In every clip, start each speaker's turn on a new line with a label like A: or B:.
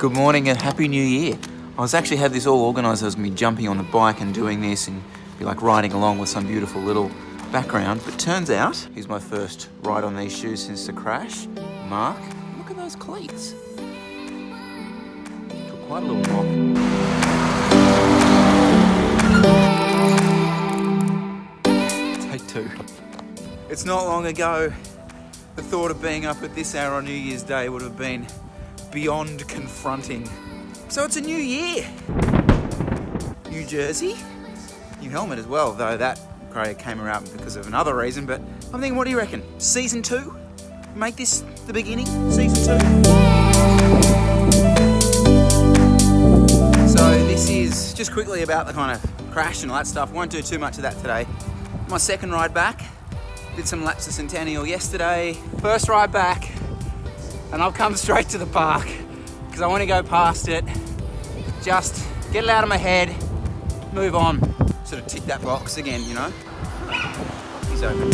A: Good morning. And Happy New Year. I was actually had this all organised. I was going to be jumping on the bike and doing this and be like riding along with some beautiful little background. But turns out, here's my first ride on these shoes since the crash. Mark, look at those cleats. Took quite a little knock. Take two. It's not long ago the thought of being up at this hour on New Year's Day would have been beyond confronting. So it's a new year. New jersey, new helmet as well, though that Craig came around because of another reason. But I'm thinking, what do you reckon? Season two? Make this the beginning? Season two? So this is just quickly about the kind of crash and all that stuff. Won't do too much of that today. My second ride back. Did some laps of Centennial yesterday. First ride back, and I've come straight to the park because I want to go past it. Just get it out of my head, move on. Sort of tick that box again, you know? He's open.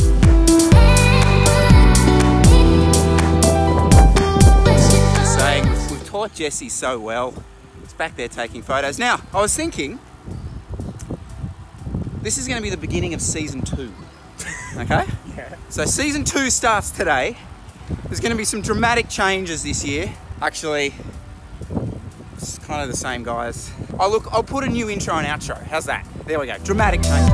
A: Saying, we've taught Jesse so well. It's back there taking photos. Now, I was thinking, this is going to be the beginning of season two. Okay?
B: Yeah.
A: So season two starts today. There's going to be some dramatic changes this year. Actually, it's kind of the same guys. Oh look, I'll put a new intro and outro. How's that? There we go. Dramatic changes.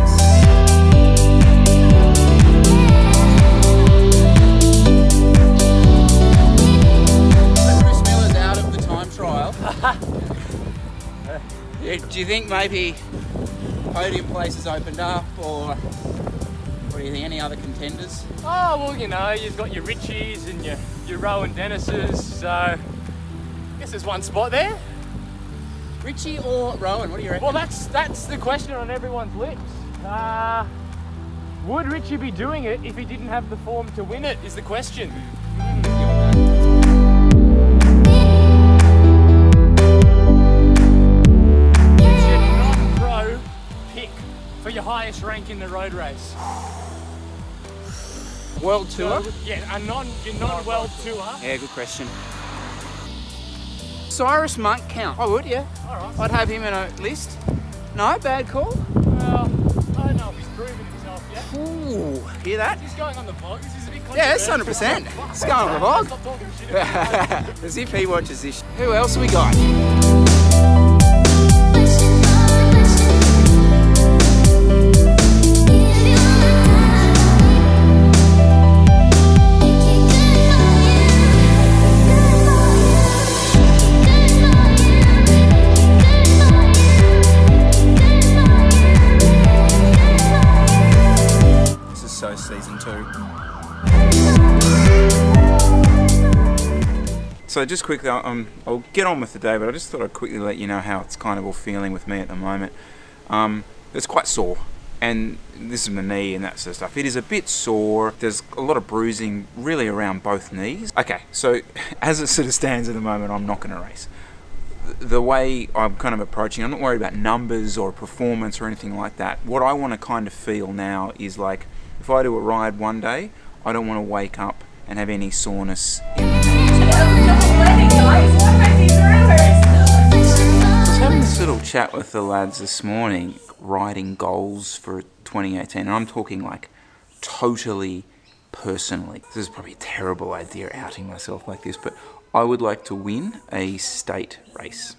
A: Chris Miller's out of the time trial. Do you think maybe podium places opened up, or what do you think? Any other contenders?
B: Oh, well, you know, you've got your Richies and your, your Rohan Dennises, so I guess there's one spot there.
A: Richie or Rohan? What do you reckon?
B: Well, that's that's the question on everyone's lips. Uh, would Richie be doing it if he didn't have the form to win it, is the question. Who's your non-pro pick for your highest rank in the road race?
A: World Tour?
B: So, yeah, a non, your non-world tour.
A: Yeah, good question. Cyrus Monk count? I would, yeah.
B: All right.
A: I'd have him in a list. No, bad call.
B: Well, I don't know if he's proven himself yet.
A: Ooh, hear that?
B: He's going on the vlog. This is a bit
A: Yeah, it's 100%. It's going on the vlog.
B: Stop talking shit about it.
A: As if he watches this. Who else we got? So just quickly, I'll, um, I'll get on with the day, but I just thought I'd quickly let you know how it's kind of all feeling with me at the moment. Um, it's quite sore, and this is my knee and that sort of stuff. It is a bit sore. There's a lot of bruising really around both knees. Okay, so as it sort of stands at the moment, I'm not going to race. The way I'm kind of approaching, I'm not worried about numbers or performance or anything like that. What I want to kind of feel now is like, if I do a ride one day, I don't want to wake up and have any soreness in the knees. I was having this little chat with the lads this morning, writing goals for 2018, and I'm talking like totally personally. This is probably a terrible idea outing myself like this, but I would like to win a state race.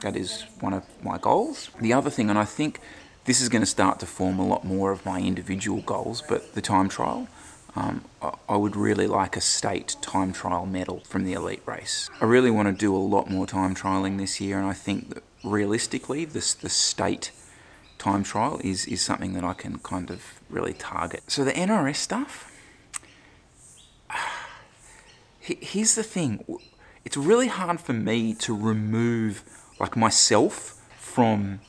A: That is one of my goals. The other thing, and I think this is going to start to form a lot more of my individual goals, but the time trial. Um, I- would really like a state time trial medal from the elite race. I really want to do a lot more time trialing this year, and I think that realistically, this the state time trial is is something that I can kind of really target. So the NRS stuff. Here's the thing, it's really hard for me to remove like myself from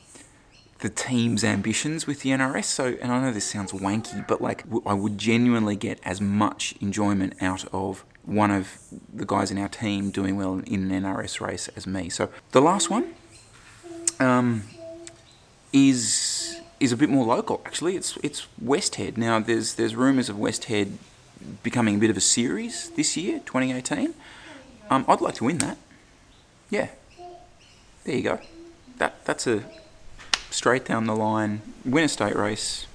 A: the team's ambitions with the NRS. So, and I know this sounds wanky, but like I would genuinely get as much enjoyment out of one of the guys in our team doing well in an NRS race as me. So the last one um, is is a bit more local. Actually, it's it's Westhead. Now there's there's rumours of Westhead becoming a bit of a series this year, 2018. Um, I'd like to win that. yeah, there you go. That that's a straight down the line win a state race,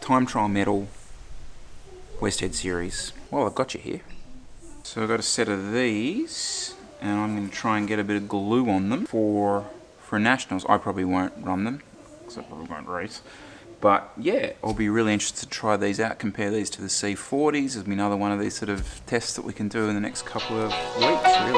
A: time trial medal, West Head Series. Well, I've got you here. So I've got a set of these, and I'm going to try and get a bit of glue on them for for nationals. I probably won't run them, because I probably won't race. But yeah, I'll be really interested to try these out, compare these to the C40s. There's be another one of these sort of tests that we can do in the next couple of weeks, really.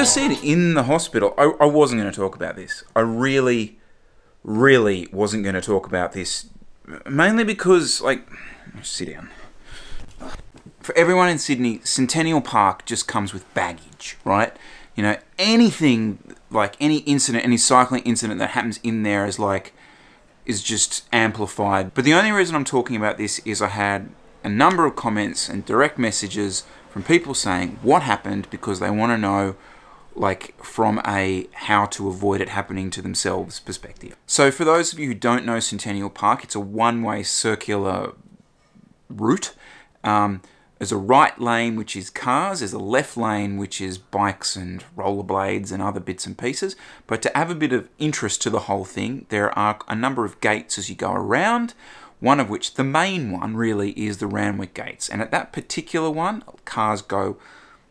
A: I said, in the hospital, I, I wasn't going to talk about this. I really, really wasn't going to talk about this. Mainly because, like, sit down. For everyone in Sydney, Centennial Park just comes with baggage, right? You know, anything, like any incident, any cycling incident that happens in there is like, is just amplified. But the only reason I'm talking about this is I had a number of comments and direct messages from people saying what happened because they want to know like from a how to avoid it happening to themselves perspective. So for those of you who don't know Centennial Park, it's a one-way circular route. Um, there's a right lane which is cars, there's a left lane which is bikes and rollerblades and other bits and pieces. But to have a bit of interest to the whole thing, there are a number of gates as you go around. One of which, the main one really, is the Randwick gates. And at that particular one, cars go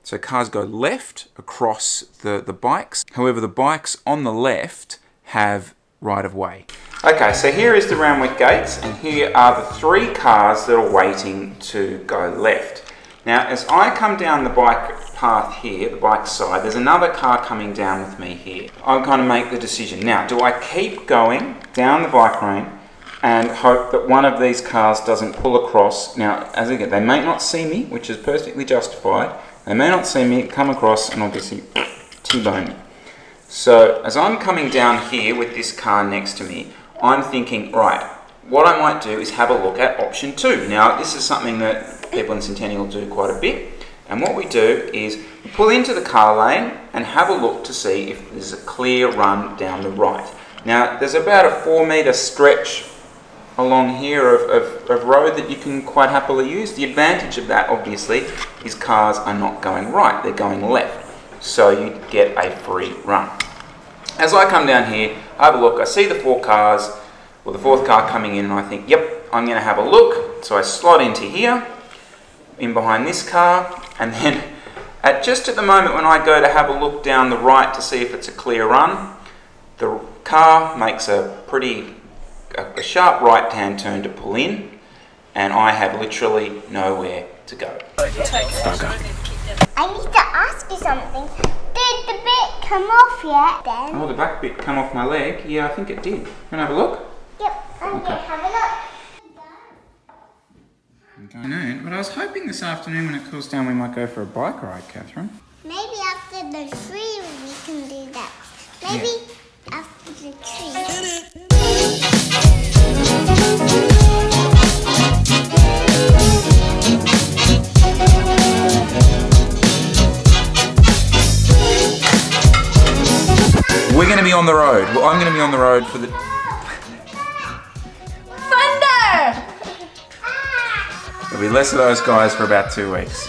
A: so cars go left across the, the bikes. However, the bikes on the left have right of way. Okay, so here is the Randwick gates, and here are the three cars that are waiting to go left. Now, as I come down the bike path here, the bike side, there's another car coming down with me here. I'm going to make the decision. Now, do I keep going down the bike lane and hope that one of these cars doesn't pull across? Now, as again, they may not see me, which is perfectly justified. They may not see me come across and obviously T-bone me. So as I'm coming down here with this car next to me, I'm thinking, right, what I might do is have a look at option two. Now, this is something that people in Centennial do quite a bit. And what we do is pull into the car lane and have a look to see if there's a clear run down the right. Now, there's about a four metre stretch along here of, of, of, road that you can quite happily use. The advantage of that, obviously, is cars are not going right, they're going left. So you get a free run. As I come down here, I have a look, I see the four cars, or the fourth car coming in, and I think, yep, I'm going to have a look. So I slot into here, in behind this car, and then at just at the moment when I go to have a look down the right to see if it's a clear run, the car makes a pretty a, sharp right hand turn to pull in, and I have literally nowhere to go.
C: I need to ask you something. Did the bit come off yet then?
A: Oh, the back bit come off my leg? Yeah, I think it did. Wanna have a look?
C: Yep, I'm
A: Okay.
C: gonna have a look.
A: I know, but I was hoping this afternoon when it cools down we might go for a bike ride, Catherine.
C: Maybe after the tree we can do that. Maybe after the tree.
A: On the road. Well, I'm going to be on the road for the.
D: Thunder!
A: There'll be less of those guys for about two weeks.